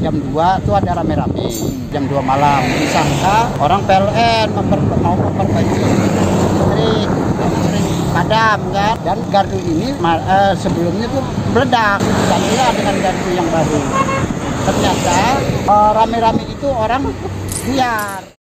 jam 2 itu ada rame-rame jam 2 malam. Disangka orang PLN memper, mau memperbaiki listrik padam kan? Dan gardu ini uh, sebelumnya tuh meledak gantilah dengan gardu yang baru. Ternyata uh, rame-rame itu orang liar.